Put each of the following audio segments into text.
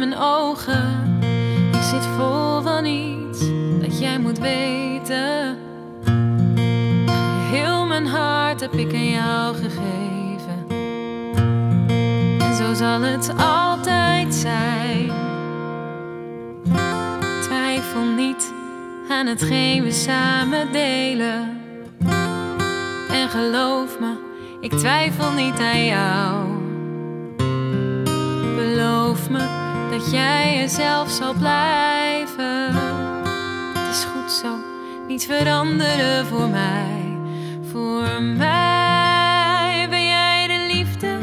mijn ogen. Ik zit vol van iets dat jij moet weten. Heel mijn hart heb ik aan jou gegeven. En zo zal het altijd zijn. Twijfel niet aan hetgeen we samen delen. En geloof me, ik twijfel niet aan jou. Beloof me dat jij jezelf zal blijven. Het is goed zo, niet veranderen voor mij. Voor mij ben jij de liefde.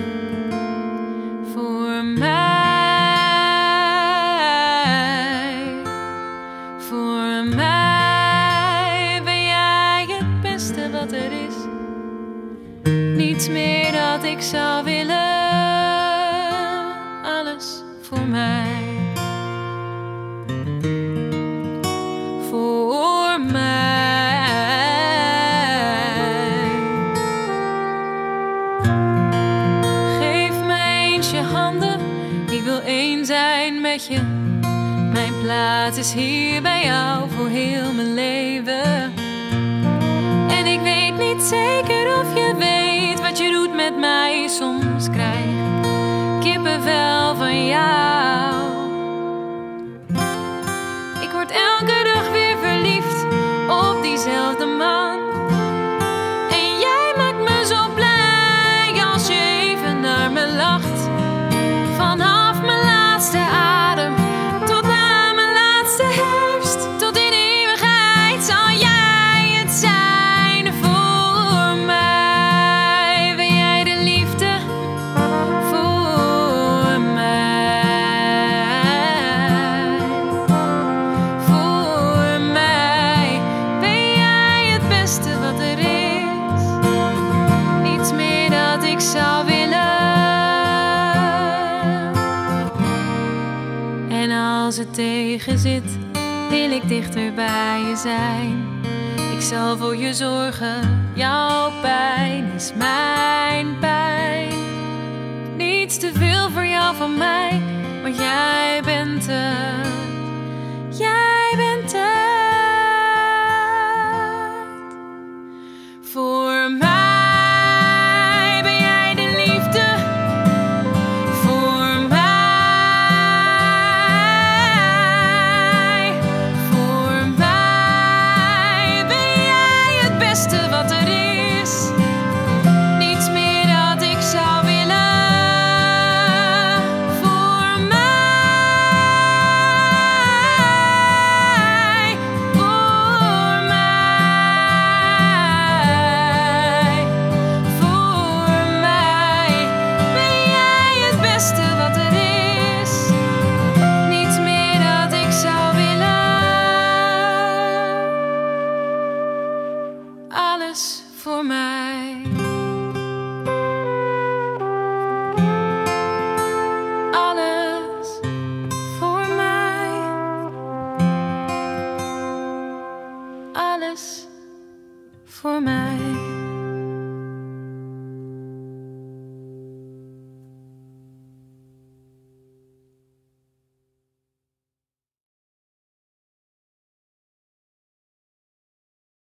Voor mij. Voor mij ben jij het beste wat er is. Niets meer dat ik zou willen. Één zijn met je. Mijn plaats is hier bij jou voor heel mijn leven. En ik weet niet zeker of je weet wat je doet met mij. Soms krijg kippenvel van jou. Ik word elke het tegen zit, wil ik dichter bij je zijn. Ik zal voor je zorgen, jouw pijn is mijn pijn. Niets te veel voor jou van mij, want jij bent het. alles voor mij. Alles voor mij. Alles voor mij.